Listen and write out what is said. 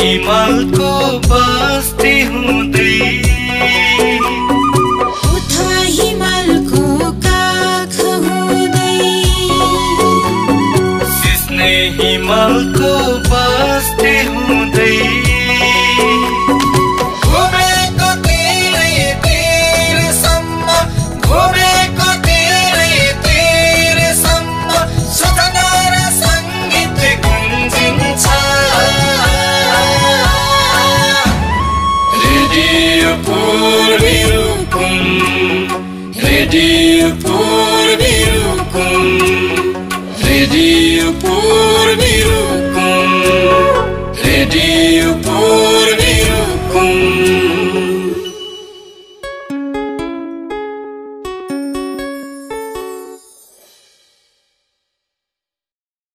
हिमालको बस्ती हुँदै उठा काख हुँदै सिस्ने बस्ती por Virucum Redio por Virucum Redio por